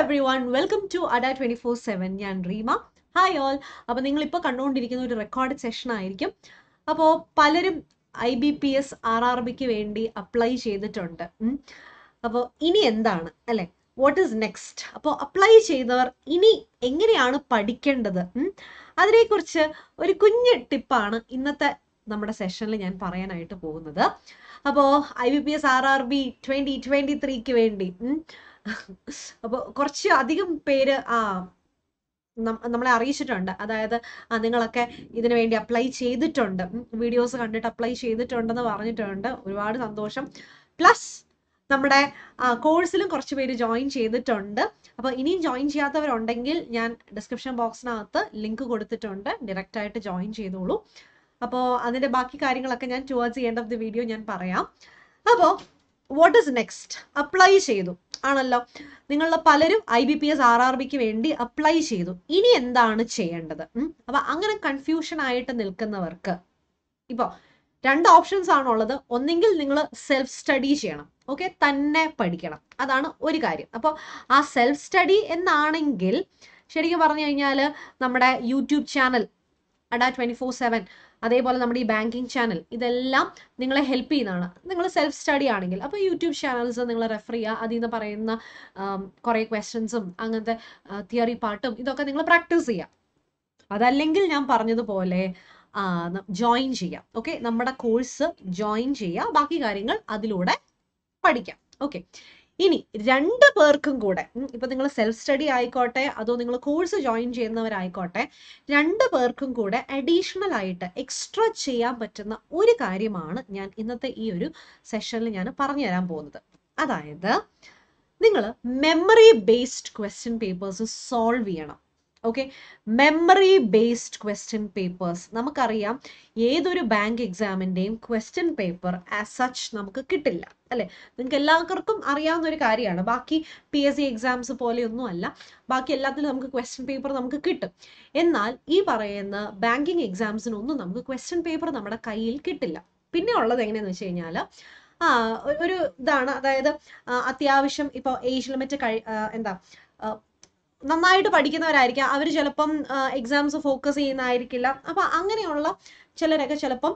Everyone welcome to Adda twenty four seven ഞാൻ Reema. Hi all അപ്പോൾ നിങ്ങൾ ഇപ്പോൾ കണ്ടുകൊണ്ടിരിക്കുന്ന ഒരു റെക്കോർഡ് സെഷൻ ആയിരിക്കും. അപ്പോൾ പലരും I B P S R R ബിക്ക് വേണ്ടി അപ്ലൈ ചെയ്തിട്ടുണ്ട്. അപ്പോൾ ഇനി എന്താണ്? അല്ലെ? വാട്ട് ഈസ് നെക്സ്റ്റ് അപ്പോൾ അപ്ലൈ ചെയ്തവർ ഇനി എങ്ങനെയാണ് പഠിക്കേണ്ടത്? അതിനെക്കുറിച്ച് ഒരു കുഞ്ഞ് ടിപ്പാണ് ഇന്നത്തെ നമ്മുടെ സെഷനിൽ ഞാൻ പറയാനായിട്ട് പോകുന്നത്. അപ്പോൾ I B P S R R B twenty twenty ത്രീക്ക് വേണ്ടി. അപ്പോൾ കുറച്ച് അധികം പേര് ആ നമ്മളെ അറിയിച്ചിട്ടുണ്ട്. അതായത് നിങ്ങളൊക്കെ ഇതിനു വേണ്ടി അപ്ലൈ ചെയ്തിട്ടുണ്ട്. വീഡിയോസ് കണ്ടിട്ട് അപ്ലൈ ചെയ്തിട്ടുണ്ടെന്ന് പറഞ്ഞിട്ടുണ്ട്. ഒരുപാട് സന്തോഷം. പ്ലസ് നമ്മുടെ കോഴ്സിലും കുറച്ച് പേര് ജോയിൻ ചെയ്തിട്ടുണ്ട്. അപ്പോൾ ഇനിയും ജോയിൻ ചെയ്യാത്തവരുണ്ടെങ്കിൽ ഞാൻ ഡിസ്ക്രിപ്ഷൻ ബോക്സിനകത്ത് ലിങ്ക് കൊടുത്തിട്ടുണ്ട്. ഡയറക്റ്റ് ആയിട്ട് ജോയിൻ ചെയ്തോളൂ. അപ്പോൾ അതിന്റെ ബാക്കി കാര്യങ്ങളൊക്കെ ഞാൻ towards the end of the video ഞാൻ പറയാം. അപ്പോൾ വാട്ട് ഇസ് നെക്സ്റ്റ് അപ്ലൈ ചെയ്തു. ആണല്ലോ. നിങ്ങളുടെ പലരും I B P S R R ബിക്ക് വേണ്ടി അപ്ലൈ ചെയ്തു. ഇനി എന്താണ് ചെയ്യേണ്ടത്? അപ്പൊ അങ്ങനെ കൺഫ്യൂഷൻ ആയിട്ട് നിൽക്കുന്നവർക്ക് ഇപ്പോ രണ്ട് ഓപ്ഷൻസ് ആണുള്ളത്. ഒന്നെങ്കിൽ നിങ്ങൾ സെൽഫ് സ്റ്റഡി ചെയ്യണം. ഓക്കെ തന്നെ പഠിക്കണം. അതാണ് ഒരു കാര്യം. അപ്പോൾ ആ സെൽഫ് സ്റ്റഡി എന്നാണെങ്കിൽ ശരിക്കും പറഞ്ഞു കഴിഞ്ഞാൽ നമ്മുടെ YouTube channel Adda twenty four seven അതേപോലെ നമ്മുടെ ഈ ബാങ്കിങ് ചാനൽ ഇതെല്ലാം നിങ്ങളെ ഹെൽപ്പ് ചെയ്യുന്നതാണ്. നിങ്ങൾ സെൽഫ് സ്റ്റഡി ആണെങ്കിൽ അപ്പോൾ യൂട്യൂബ് ചാനൽസ് നിങ്ങൾ റെഫർ ചെയ്യുക. അതിൽ നിന്ന് പറയുന്ന കുറേ ക്വസ്റ്റ്യൻസും അങ്ങനത്തെ തിയറി പാട്ടും ഇതൊക്കെ നിങ്ങൾ പ്രാക്ടീസ് ചെയ്യുക. അതല്ലെങ്കിൽ ഞാൻ പറഞ്ഞതുപോലെ ജോയിൻ ചെയ്യാം ഓക്കെ നമ്മുടെ കോഴ്സ് ജോയിൻ ചെയ്യുക. ബാക്കി കാര്യങ്ങൾ അതിലൂടെ പഠിക്കാം. ഓക്കെ ഇനി രണ്ട് പേർക്കും കൂടെ ഇപ്പൊ നിങ്ങൾ സെൽഫ് സ്റ്റഡി ആയിക്കോട്ടെ അതോ നിങ്ങൾ കോഴ്സ് ജോയിൻ ചെയ്യുന്നവരായിക്കോട്ടെ രണ്ട് പേർക്കും കൂടെ അഡീഷണൽ ആയിട്ട് എക്സ്ട്രാ ചെയ്യാൻ പറ്റുന്ന ഒരു കാര്യമാണ് ഞാൻ ഇന്നത്തെ ഈ ഒരു സെഷനിൽ ഞാൻ പറഞ്ഞു തരാൻ പോകുന്നത്. അതായത് നിങ്ങൾ memory based question papers solve ചെയ്യണം. Okay memory based question papers നമുക്കറിയാം ഏതൊരു ബാങ്ക് എക്സാമിന്റെയും ക്വസ്റ്റ്യൻ പേപ്പർ ആസ് സച്ച് നമുക്ക് കിട്ടില്ല. അല്ലെ? നിങ്ങൾക്ക് എല്ലാവർക്കും അറിയാവുന്ന ഒരു കാര്യമാണ്. ബാക്കി പി എസ് സി എക്സാംസ് പോലെയൊന്നും അല്ല. ബാക്കി എല്ലാത്തിലും നമുക്ക് ക്വസ്റ്റ്യൻ പേപ്പർ നമുക്ക് കിട്ടും. എന്നാൽ ഈ പറയുന്ന ബാങ്കിങ് എക്സാംസിനൊന്നും നമുക്ക് ക്വസ്റ്റ്യൻ പേപ്പർ നമ്മുടെ കയ്യിൽ കിട്ടില്ല. പിന്നെ ഉള്ളത് എങ്ങനെയാന്ന് വെച്ച് കഴിഞ്ഞാൽ ആ ഒരു ഇതാണ്. അതായത് അത്യാവശ്യം ഇപ്പോൾ ഏജ് ലിമിറ്റ് കഴി എന്താ നന്നായിട്ട് പഠിക്കുന്നവരായിരിക്കാം. അവർ ചിലപ്പം എക്സാംസ് ഫോക്കസ് ചെയ്യുന്നതായിരിക്കില്ല. അപ്പൊ അങ്ങനെയുള്ള ചിലരൊക്കെ ചിലപ്പം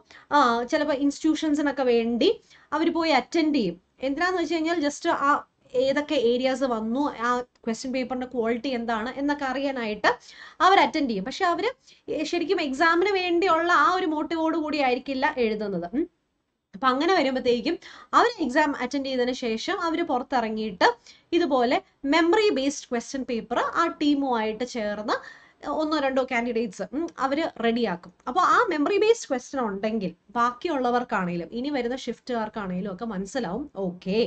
ചിലപ്പോൾ ഇൻസ്റ്റിറ്റ്യൂഷൻസിനൊക്കെ വേണ്ടി അവർ പോയി അറ്റൻഡ് ചെയ്യും. എന്തിനാന്ന് വെച്ച് കഴിഞ്ഞാൽ ജസ്റ്റ് ആ ഏതൊക്കെ ഏരിയാസ് വന്നു ആ ക്വസ്റ്റ്യൻ പേപ്പറിന്റെ ക്വാളിറ്റി എന്താണ് എന്നൊക്കെ അറിയാനായിട്ട് അവർ അറ്റൻഡ് ചെയ്യും. പക്ഷെ അവർ ശരിക്കും എക്സാമിന് വേണ്ടിയുള്ള ആ ഒരു മോട്ടീവോട് കൂടി ആയിരിക്കില്ല എഴുതുന്നത്. അപ്പൊ അങ്ങനെ വരുമ്പോഴത്തേക്കും അവർ എക്സാം അറ്റൻഡ് ചെയ്തതിന് ശേഷം അവർ പുറത്തിറങ്ങിയിട്ട് ഇതുപോലെ മെമ്മറി ബേസ്ഡ് ക്വസ്റ്റ്യൻ പേപ്പർ ആ ടീമുമായിട്ട് ചേർന്ന് ഒന്നോ രണ്ടോ കാൻഡിഡേറ്റ്സ് അവർ റെഡിയാക്കും അപ്പോൾ ആ മെമ്മറി ബേസ്ഡ് ക്വസ്റ്റ്യൻ ഉണ്ടെങ്കിൽ ബാക്കിയുള്ളവർക്കാണെങ്കിലും ഇനി വരുന്ന ഷിഫ്റ്റുകാർക്കാണെങ്കിലും ഒക്കെ മനസ്സിലാവും ഓക്കെ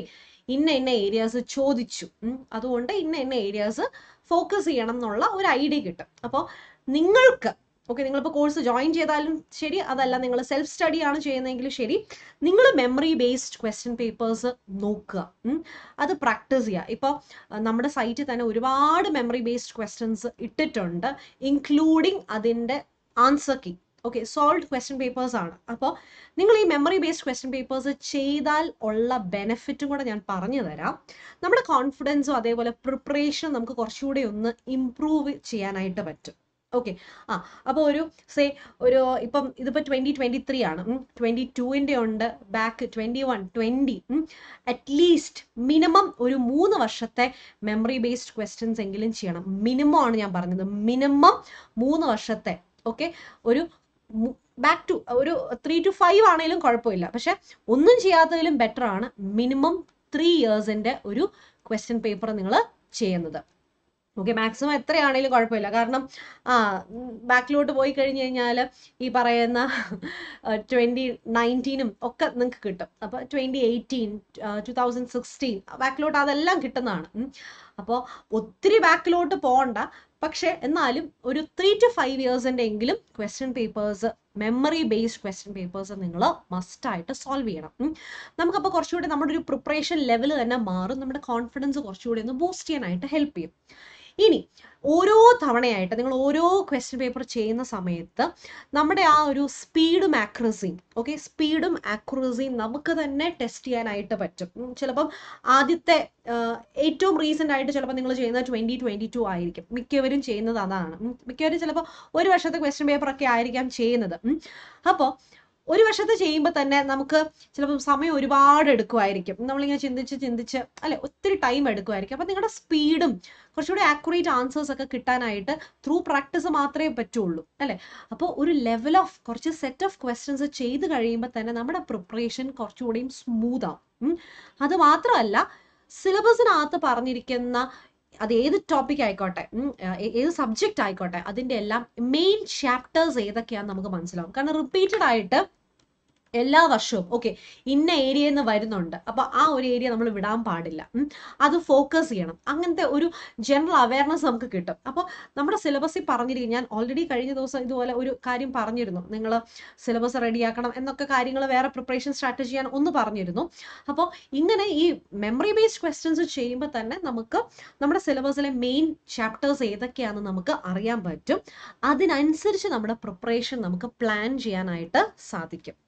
ഇന്ന ഇന്ന ഏരിയാസ് ചോദിച്ചു അതുകൊണ്ട് ഇന്ന ഇന്ന ഏരിയാസ് ഫോക്കസ് ചെയ്യണം എന്നുള്ള ഒരു ഐഡിയ കിട്ടും. അപ്പോൾ നിങ്ങൾക്ക് ഓക്കെ നിങ്ങളിപ്പോൾ കോഴ്സ് ജോയിൻ ചെയ്താലും ശരി. അതല്ല നിങ്ങൾ സെൽഫ് സ്റ്റഡി ആണ് ചെയ്യുന്നതെങ്കിൽ ശരി. നിങ്ങൾ മെമ്മറി ബേസ്ഡ് ക്വസ്റ്റ്യൻ പേപ്പേഴ്സ് നോക്കുക അത് പ്രാക്ടീസ് ചെയ്യുക. ഇപ്പോൾ നമ്മുടെ സൈറ്റിൽ തന്നെ ഒരുപാട് മെമ്മറി ബേസ്ഡ് ക്വസ്റ്റ്യൻസ് ഇട്ടിട്ടുണ്ട് ഇൻക്ലൂഡിങ് അതിന്റെ answer key okay solve question papers ആണ്. അപ്പോൾ നിങ്ങൾ ഈ മെമ്മറി ബേസ്ഡ് ക്വസ്റ്റ്യൻ പേപ്പേഴ്സ് ചെയ്താൽ ഉള്ള ബെനിഫിറ്റും കൂടെ ഞാൻ പറഞ്ഞു തരാം. നമ്മുടെ കോൺഫിഡൻസും അതേപോലെ പ്രിപ്പറേഷനും നമുക്ക് കുറച്ചുകൂടി ഒന്ന് ഇമ്പ്രൂവ് ചെയ്യാനായിട്ട് പറ്റും. ഓക്കെ ആ അപ്പോൾ ഒരു സേ ഒരു ഇപ്പം ഇതിപ്പോൾ ട്വന്റി ട്വന്റി ത്രീ ആണ് ട്വന്റി ടുവിന്റെ ഉണ്ട് back twenty one twenty at least minimum ഒരു മൂന്ന് വർഷത്തെ മെമ്മറി ബേസ്ഡ് ക്വസ്റ്റ്യൻസ് എങ്കിലും ചെയ്യണം. മിനിമം ആണ് ഞാൻ പറഞ്ഞത്. മിനിമം മൂന്ന് വർഷത്തെ ഓക്കെ ഒരു ബാക്ക് ടു ഒരു ത്രീ ടു ഫൈവ് ആണെങ്കിലും കുഴപ്പമില്ല. പക്ഷെ ഒന്നും ചെയ്യാത്തതിലും ബെറ്റർ ആണ് മിനിമം ത്രീ ഇയേഴ്സിന്റെ ഒരു ക്വസ്റ്റ്യൻ പേപ്പർ നിങ്ങൾ ചെയ്യുന്നത്. ഓക്കെ മാക്സിമം എത്രയാണെങ്കിലും കുഴപ്പമില്ല. കാരണം ആ ബാക്കിലോട്ട് പോയി കഴിഞ്ഞ് കഴിഞ്ഞാൽ ഈ പറയുന്ന ട്വന്റി നയന്റീനും ഒക്കെ നിങ്ങൾക്ക് കിട്ടും. അപ്പോൾ twenty eighteen two thousand sixteen ബാക്കിലോട്ട് അതെല്ലാം കിട്ടുന്നതാണ്. അപ്പോൾ ഒത്തിരി ബാക്കിലോട്ട് പോകണ്ട പക്ഷെ എന്നാലും ഒരു ത്രീ ടു ഫൈവ് ഇയേഴ്സിന്റെ എങ്കിലും question papers memory based question papers നിങ്ങൾ മസ്റ്റായിട്ട് സോൾവ് ചെയ്യണം. നമുക്കപ്പോൾ കുറച്ചുകൂടി നമ്മുടെ ഒരു പ്രിപ്പറേഷൻ ലെവൽ തന്നെ മാറും. നമ്മുടെ കോൺഫിഡൻസ് കുറച്ചുകൂടി ഒന്ന് ബൂസ്റ്റ് ചെയ്യാനായിട്ട് ഹെൽപ്പ് ചെയ്യും. ഇനി ഓരോ തവണയായിട്ട് നിങ്ങൾ ഓരോ ക്വസ്റ്റ്യൻ പേപ്പർ ചെയ്യുന്ന സമയത്ത് നമ്മുടെ ആ ഒരു സ്പീഡും ആക്യുറസിയും ഓക്കെ സ്പീഡും ആക്യുറസിയും നമുക്ക് തന്നെ ടെസ്റ്റ് ചെയ്യാനായിട്ട് പറ്റും. ചിലപ്പം ആദ്യത്തെ ഏറ്റവും റീസെന്റ് ആയിട്ട് ചിലപ്പോൾ നിങ്ങൾ ചെയ്യുന്നത് ട്വന്റി ട്വന്റി ടു ആയിരിക്കും. മിക്കവരും ചെയ്യുന്നത് അതാണ്. മിക്കവരും ചിലപ്പോൾ ഒരു വർഷത്തെ ക്വസ്റ്റ്യൻ പേപ്പർ ഒക്കെ ആയിരിക്കാം ചെയ്യുന്നത്. അപ്പോൾ ഒരു വർഷത്തെ ചെയ്യുമ്പോൾ തന്നെ നമുക്ക് ചിലപ്പോൾ സമയം ഒരുപാട് എടുക്കുമായിരിക്കും നമ്മളിങ്ങനെ ചിന്തിച്ച് ചിന്തിച്ച് അല്ലെ ഒത്തിരി ടൈം എടുക്കുമായിരിക്കും അപ്പം നിങ്ങളുടെ സ്പീഡും കുറച്ചുകൂടി ആക്യുറേറ്റ് ആൻസേഴ്സ് ഒക്കെ കിട്ടാനായിട്ട് ത്രൂ പ്രാക്ടീസ് മാത്രമേ പറ്റുള്ളൂ അല്ലേ? അപ്പോൾ ഒരു ലെവൽ ഓഫ് കുറച്ച് സെറ്റ് ഓഫ് ക്വസ്റ്റ്യൻസ് ചെയ്ത് കഴിയുമ്പോൾ തന്നെ നമ്മുടെ പ്രിപ്പറേഷൻ കുറച്ചുകൂടിയും സ്മൂത്ത് ആവും. അത് മാത്രമല്ല സിലബസിനകത്ത് പറഞ്ഞിരിക്കുന്ന അത് ഏത് ടോപ്പിക് ആയിക്കോട്ടെ ഏത് സബ്ജക്റ്റ് ആയിക്കോട്ടെ അതിന്റെ എല്ലാം മെയിൻ ചാപ്റ്റേഴ്സ് ഏതൊക്കെയാണെന്ന് നമുക്ക് മനസ്സിലാവും. കാരണം റിപ്പീറ്റഡ് ആയിട്ട് എല്ലാ വർഷവും. ഓക്കെ ഇന്ന ഏരിയയിൽ നിന്ന് വരുന്നുണ്ട്. അപ്പൊ ആ ഒരു ഏരിയ നമ്മൾ വിടാൻ പാടില്ല. അത് ഫോക്കസ് ചെയ്യണം. അങ്ങനത്തെ ഒരു ജനറൽ അവയർനെസ് നമുക്ക് കിട്ടും. അപ്പോൾ നമ്മുടെ സിലബസിൽ പറഞ്ഞിരിക്കും ഞാൻ ഓൾറെഡി കഴിഞ്ഞ ദിവസം ഇതുപോലെ ഒരു കാര്യം പറഞ്ഞിരുന്നു. നിങ്ങൾ സിലബസ് റെഡിയാക്കണം എന്നൊക്കെ കാര്യങ്ങൾ വേറെ പ്രിപ്പറേഷൻ സ്ട്രാറ്റജി ഞാൻ ഒന്ന് പറഞ്ഞിരുന്നു. അപ്പോൾ ഇങ്ങനെ ഈ മെമ്മറി ബേസ്ഡ് ക്വസ്റ്റ്യൻസ് ചെയ്യുമ്പോൾ തന്നെ നമുക്ക് നമ്മുടെ സിലബസിലെ മെയിൻ ചാപ്റ്റേഴ്സ് ഏതൊക്കെയാണെന്ന് നമുക്ക് അറിയാൻ പറ്റും. അതിനനുസരിച്ച് നമ്മുടെ പ്രിപ്പറേഷൻ നമുക്ക് പ്ലാൻ ചെയ്യാനായിട്ട് സാധിക്കും.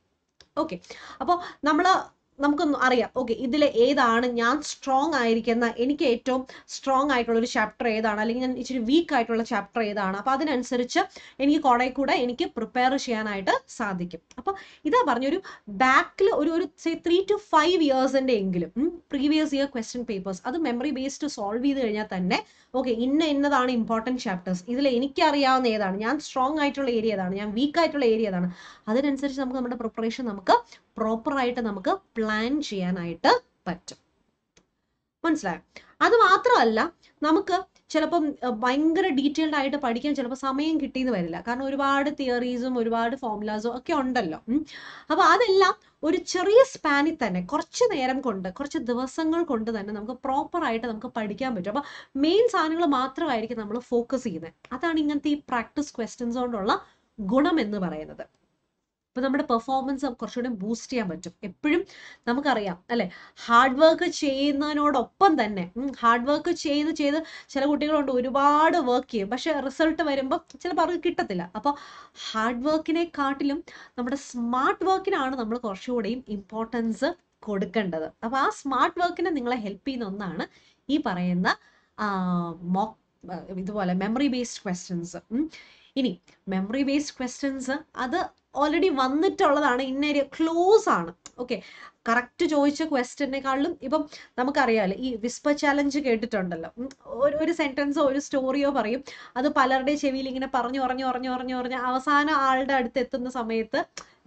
ഓക്കെ അപ്പോൾ നമ്മൾ നമുക്കൊന്ന് അറിയാം. ഓക്കെ ഇതിൽ ഏതാണ് ഞാൻ സ്ട്രോങ് ആയിരിക്കുന്ന എനിക്ക് ഏറ്റവും സ്ട്രോങ് ആയിട്ടുള്ള ഒരു ചാപ്റ്റർ ഏതാണ്? അല്ലെങ്കിൽ ഞാൻ ഇച്ചിരി വീക്ക് ആയിട്ടുള്ള ചാപ്റ്റർ ഏതാണ്? അപ്പോൾ അതിനനുസരിച്ച് എനിക്ക് കുറെ കൂടെ എനിക്ക് പ്രിപ്പയർ ചെയ്യാനായിട്ട് സാധിക്കും. അപ്പോൾ ഇതാ പറഞ്ഞൊരു ബാക്കിൽ ഒരു ഒരു ത്രീ ടു ഫൈവ് ഇയേഴ്സിന്റെ എങ്കിലും പ്രീവിയസ് ഇയർ ക്വസ്റ്റ്യൻ പേപ്പേഴ്സ് അത് മെമ്മറി ബേസ്ഡ് സോൾവ് ചെയ്ത് കഴിഞ്ഞാൽ തന്നെ ഓക്കെ ഇന്ന ഇന്നതാണ് ഇമ്പോർട്ടന്റ് ചാപ്റ്റേഴ്സ് ഇതിൽ എനിക്കറിയാവുന്ന ഏതാണ്? ഞാൻ സ്ട്രോങ് ആയിട്ടുള്ള ഏരിയ ഏതാണ്? ഞാൻ വീക്ക് ആയിട്ടുള്ള ഏരിയ ഏതാണ്? അതിനനുസരിച്ച് നമുക്ക് നമ്മുടെ പ്രിപ്പറേഷൻ നമുക്ക് പ്രോപ്പർ ആയിട്ട് നമുക്ക് പ്ലാൻ ചെയ്യാനായിട്ട് പറ്റും. മനസ്സിലായോ? അത് മാത്രമല്ല നമുക്ക് ചിലപ്പം ഭയങ്കര ഡീറ്റെയിൽഡ് ആയിട്ട് പഠിക്കാൻ ചിലപ്പോൾ സമയം കിട്ടിയെന്ന് വരില്ല. കാരണം ഒരുപാട് തിയറീസും ഒരുപാട് ഫോർമുലാസും ഒക്കെ ഉണ്ടല്ലോ. അപ്പോൾ അപ്പൊ അതെല്ലാം ഒരു ചെറിയ സ്പാനിൽ തന്നെ കുറച്ച് നേരം കൊണ്ട് കുറച്ച് ദിവസങ്ങൾ കൊണ്ട് തന്നെ നമുക്ക് പ്രോപ്പർ ആയിട്ട് നമുക്ക് പഠിക്കാൻ പറ്റും. അപ്പൊ മെയിൻ സാധനങ്ങൾ മാത്രമായിരിക്കും നമ്മൾ ഫോക്കസ് ചെയ്യുന്നത്. അതാണ് ഇങ്ങനത്തെ ഈ പ്രാക്ടീസ് ക്വസ്റ്റ്യൻസ് കൊണ്ടുള്ള ഗുണം എന്ന് പറയുന്നത്. അപ്പൊ നമ്മുടെ പെർഫോമൻസ് കുറച്ചുകൂടി ബൂസ്റ്റ് ചെയ്യാൻ പറ്റും. എപ്പോഴും നമുക്കറിയാം അല്ലെ? ഹാർഡ് വർക്ക് ചെയ്യുന്നതിനോടൊപ്പം തന്നെ ഹാർഡ് വർക്ക് ചെയ്ത് ചെയ്ത് ചില കുട്ടികളുണ്ട് ഒരുപാട് വർക്ക് ചെയ്യും. പക്ഷെ റിസൾട്ട് വരുമ്പോൾ ചിലപ്പോൾ അവർക്ക് കിട്ടത്തില്ല. അപ്പോൾ ഹാർഡ് വർക്കിനെക്കാട്ടിലും നമ്മുടെ സ്മാർട്ട് വർക്കിനാണ് നമ്മൾ കുറച്ചുകൂടെയും ഇമ്പോർട്ടൻസ് കൊടുക്കേണ്ടത്. അപ്പോൾ ആ സ്മാർട്ട് വർക്കിനെ നിങ്ങളെ ഹെൽപ്പ് ചെയ്യുന്ന ഒന്നാണ് ഈ പറയുന്ന മോക്ക് ഇതുപോലെ മെമ്മറി ബേസ്ഡ് ക്വസ്റ്റ്യൻസ് ഇനി മെമ്മറി ബേസ്ഡ് ക്വസ്റ്റ്യൻസ് അത് ഓൾറെഡി വന്നിട്ടുള്ളതാണ് ഇന്ന ക്ലോസ് ആണ്. ഓക്കെ കറക്റ്റ് ചോദിച്ച ക്വസ്റ്റ്യനെക്കാളും ഇപ്പം നമുക്കറിയാമല്ലോ ഈ വിസ്പർ ചാലഞ്ച് കേട്ടിട്ടുണ്ടല്ലോ. ഒരു ഒരു സെന്റൻസോ ഒരു സ്റ്റോറിയോ പറയും. അത് പലരുടെ ചെവിയിൽ ഇങ്ങനെ പറഞ്ഞു പറഞ്ഞു പറഞ്ഞു പറഞ്ഞു പറഞ്ഞ് അവസാന ആളുടെ അടുത്ത് എത്തുന്ന സമയത്ത്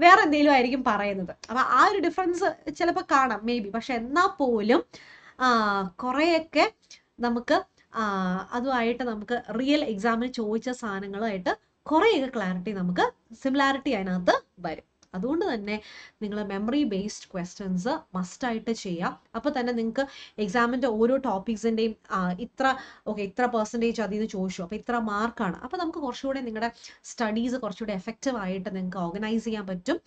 വേറെ എന്തെങ്കിലും ആയിരിക്കും പറയുന്നത്. അപ്പം ആ ഒരു ഡിഫറൻസ് ചിലപ്പോൾ കാണാം മേ ബി പക്ഷെ എന്നാൽ പോലും കുറേയൊക്കെ നമുക്ക് അതുമായിട്ട് നമുക്ക് റിയൽ എക്സാമിന് ചോദിച്ച സാധനങ്ങളുമായിട്ട് കുറേയൊക്കെ ക്ലാരിറ്റി നമുക്ക് സിമിലാരിറ്റി അതിനകത്ത് വരും. അതുകൊണ്ട് തന്നെ നിങ്ങൾ മെമ്മറി ബേസ്ഡ് ക്വസ്റ്റ്യൻസ് മസ്റ്റായിട്ട് ചെയ്യാം. അപ്പോൾ തന്നെ നിങ്ങൾക്ക് എക്സാമിന്റെ ഓരോ ടോപ്പിക്സിന്റെയും ഇത്ര ഓക്കെ ഇത്ര പെർസെന്റേജ് അതിൽ നിന്ന് ചോദിച്ചു. അപ്പോൾ ഇത്ര മാർക്കാണ് അപ്പോൾ നമുക്ക് കുറച്ചുകൂടെ നിങ്ങളുടെ സ്റ്റഡീസ് കുറച്ചുകൂടെ എഫക്റ്റീവ് ആയിട്ട് നിങ്ങൾക്ക് ഓർഗനൈസ് ചെയ്യാൻ പറ്റും.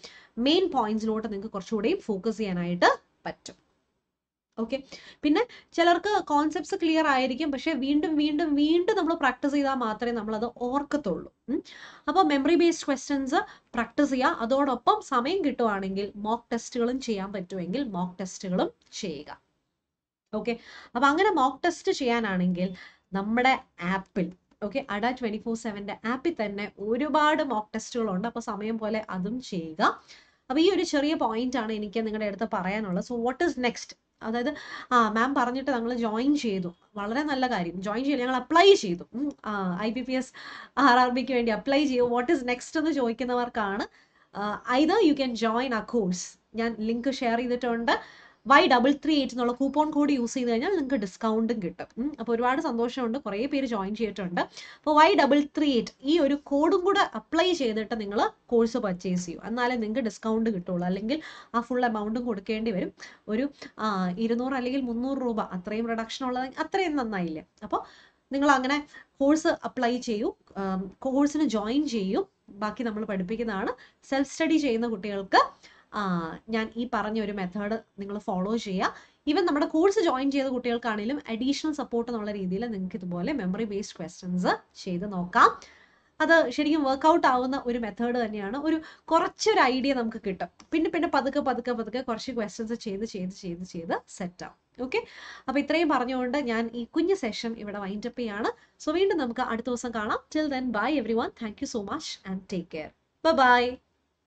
മെയിൻ പോയിന്റ്സിലോട്ട് നിങ്ങൾക്ക് കുറച്ചുകൂടെയും ഫോക്കസ് ചെയ്യാനായിട്ട് പറ്റും. ഓക്കെ പിന്നെ ചിലർക്ക് കോൺസെപ്റ്റ്സ് ക്ലിയർ ആയിരിക്കും. പക്ഷെ വീണ്ടും വീണ്ടും വീണ്ടും നമ്മൾ പ്രാക്ടീസ് ചെയ്താൽ മാത്രമേ നമ്മളത് ഓർക്കത്തുള്ളൂ. അപ്പോൾ മെമ്മറി ബേസ്ഡ് ക്വസ്റ്റ്യൻസ് പ്രാക്ടീസ് ചെയ്യുക അതോടൊപ്പം സമയം കിട്ടുവാണെങ്കിൽ മോക്ക് ടെസ്റ്റുകളും ചെയ്യാൻ പറ്റുമെങ്കിൽ മോക്ക് ടെസ്റ്റുകളും ചെയ്യുക. ഓക്കെ അപ്പം അങ്ങനെ മോക്ക് ടെസ്റ്റ് ചെയ്യാനാണെങ്കിൽ നമ്മുടെ ആപ്പിൽ ഓക്കെ അഡ ട്വന്റി ഫോർ സെവന്റെ ആപ്പിൽ തന്നെ ഒരുപാട് മോക്ക് ടെസ്റ്റുകളുണ്ട് അപ്പോൾ സമയം പോലെ അതും ചെയ്യുക. അപ്പോൾ ഈ ഒരു ചെറിയ പോയിന്റ് ആണ് എനിക്ക് നിങ്ങളുടെ അടുത്ത് പറയാനുള്ളത്. സോ വാട്ട് ഇസ് നെക്സ്റ്റ് അതായത് ആ മാം പറഞ്ഞിട്ട് ഞങ്ങൾ ജോയിൻ ചെയ്തു. വളരെ നല്ല കാര്യം. ജോയിൻ ചെയ്തു. ഞങ്ങൾ അപ്ലൈ ചെയ്തു I B P S R R ബിക്ക് വേണ്ടി അപ്ലൈ ചെയ്യൂ വാട്ട് ഇസ് നെക്സ്റ്റ് എന്ന് ചോദിക്കുന്നവർക്കാണ് either you can join a course ഞാൻ ലിങ്ക് ഷെയർ ചെയ്തിട്ടുണ്ട്. വൈ ഡബിൾ ത്രീ എയ്റ്റ് എന്നുള്ള കൂപ്പൺ കോഡ് യൂസ് ചെയ്ത് കഴിഞ്ഞാൽ നിങ്ങൾക്ക് ഡിസ്കൗണ്ടും കിട്ടും. അപ്പോൾ ഒരുപാട് സന്തോഷമുണ്ട്. കുറേ പേര് ജോയിൻ ചെയ്തിട്ടുണ്ട്. അപ്പോൾ വൈ ഡബിൾ ത്രീ എയ്റ്റ് ഈ ഒരു കോഡും കൂടെ അപ്ലൈ ചെയ്തിട്ട് നിങ്ങൾ കോഴ്സ് പർച്ചേസ് ചെയ്യൂ. എന്നാലേ നിങ്ങൾക്ക് ഡിസ്കൗണ്ട് കിട്ടുള്ളൂ. അല്ലെങ്കിൽ ആ ഫുൾ എമൗണ്ടും കൊടുക്കേണ്ടി വരും. ഒരു ഇരുന്നൂറ് അല്ലെങ്കിൽ മുന്നൂറ് രൂപ അത്രയും റിഡക്ഷൻ ഉള്ളത് അത്രയും നന്നായില്ലേ? അപ്പോൾ നിങ്ങൾ അങ്ങനെ കോഴ്സ് അപ്ലൈ ചെയ്യൂ. കോഴ്സിന് ജോയിൻ ചെയ്യൂ. ബാക്കി നമ്മൾ പഠിപ്പിക്കുന്നതാണ്. സെൽഫ് സ്റ്റഡി ചെയ്യുന്ന കുട്ടികൾക്ക് ഞാൻ ഈ പറഞ്ഞ ഒരു മെത്തേഡ് നിങ്ങൾ ഫോളോ ചെയ്യുക ഈവൻ നമ്മുടെ കോഴ്സ് ജോയിൻ ചെയ്ത കുട്ടികൾക്കാണെങ്കിലും അഡീഷണൽ സപ്പോർട്ട് എന്നുള്ള രീതിയിൽ നിങ്ങൾക്ക് ഇതുപോലെ മെമ്മറി ബേസ്ഡ് ക്വസ്റ്റ്യൻസ് ചെയ്ത് നോക്കാം. അത് ശരിക്കും വർക്കൗട്ട് ആവുന്ന ഒരു മെത്തേഡ് തന്നെയാണ്. ഒരു കുറച്ചൊരു ഐഡിയ നമുക്ക് കിട്ടും. പിന്നെ പിന്നെ പതുക്കെ പതുക്കെ പതുക്കെ കുറച്ച് ക്വസ്റ്റ്യൻസ് ചെയ്ത് ചെയ്ത് ചെയ്ത് ചെയ്ത് സെറ്റ് ആവും. ഓക്കെ അപ്പോൾ ഇത്രയും പറഞ്ഞുകൊണ്ട് ഞാൻ ഈ കുഞ്ഞ് സെഷൻ ഇവിടെ വൈൻഡ് അപ്പ് ചെയ്യാണ്. സോ വീണ്ടും നമുക്ക് അടുത്ത ദിവസം കാണാം. Till then bye everyone thank you so much and take care bye